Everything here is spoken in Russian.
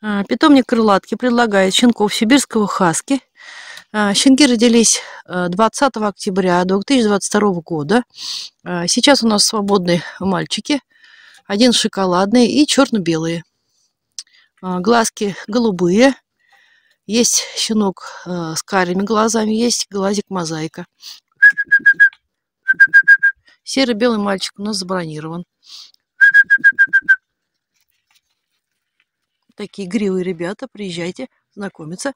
А, Питомник крылатки предлагает щенков сибирского хаски. А, Щенки родились а, 20 октября 2022 года. А, Сейчас у нас свободные мальчики. Один шоколадный и черно-белые. Глазки голубые. Есть щенок а, с карими глазами, есть глазик мозаика. Серый-белый мальчик у нас забронирован. Такие игривые ребята, приезжайте знакомиться.